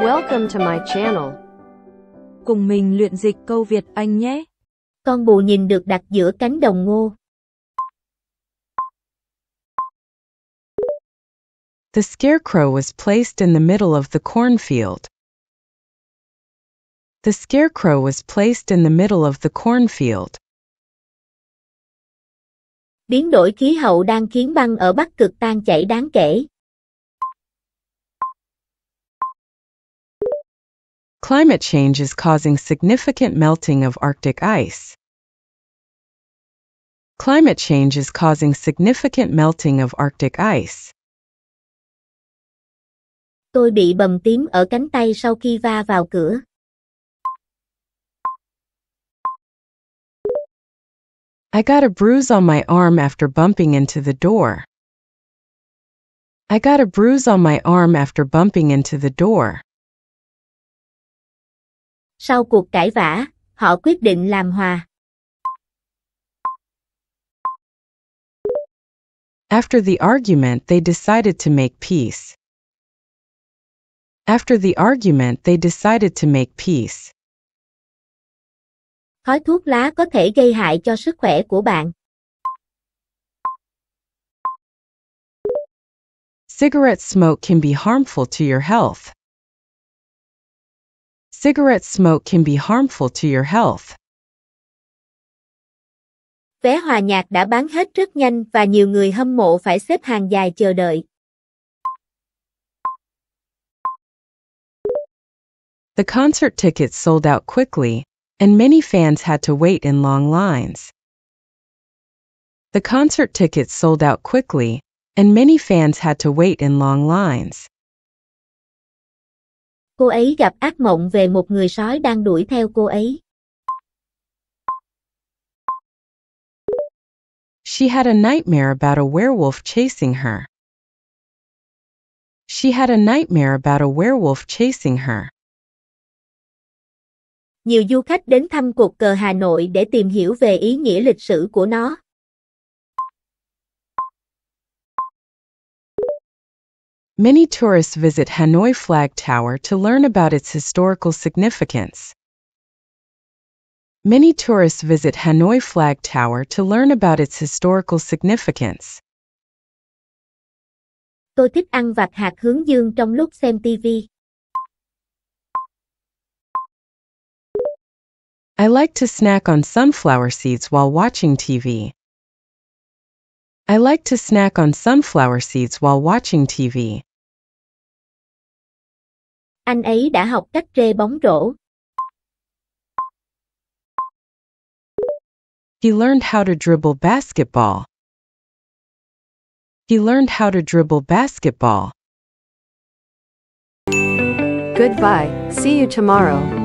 Welcome to my channel. Cùng mình luyện dịch câu Việt Anh nhé. Con bù nhìn được đặt giữa cánh đồng ngô. The scarecrow was placed in the middle of the cornfield. The scarecrow was placed in the middle of the cornfield. Biến đổi khí hậu đang khiến băng ở Bắc Cực tan chảy đáng kể. Climate change is causing significant melting of Arctic ice. Climate change is causing significant melting of Arctic ice. Tôi bị bầm tím ở cánh tay sau khi va vào cửa. I got a bruise on my arm after bumping into the door. I got a bruise on my arm after bumping into the door. Sau cuộc cãi vã, họ quyết định làm hòa. After the argument, they decided to make peace. After the argument, they decided to make peace. Khói thuốc lá có thể gây hại cho sức khỏe của bạn. Cigarette smoke can be harmful to your health. Cigarette smoke can be harmful to your health. Vé hòa nhạc đã bán hết rất nhanh và nhiều người hâm mộ phải xếp hàng dài chờ đợi. The concert tickets sold out quickly, and many fans had to wait in long lines. The concert tickets sold out quickly, and many fans had to wait in long lines. Cô ấy gặp ác mộng về một người sói đang đuổi theo cô ấy. She had a nightmare about a werewolf chasing her. She had a nightmare about a werewolf chasing her. Nhiều du khách đến thăm cột cờ Hà Nội để tìm hiểu về ý nghĩa lịch sử của nó. Many tourists visit Hanoi Flag Tower to learn about its historical significance. Many tourists visit Hanoi Flag Tower to learn about its historical significance. Tôi thích ăn vặt hạt hướng dương trong lúc xem TV. I like to snack on sunflower seeds while watching TV. I like to snack on sunflower seeds while watching TV. Anh ấy đã học cách rê bóng rổ. He learned how to dribble basketball. He learned how to dribble basketball. Goodbye. See you tomorrow.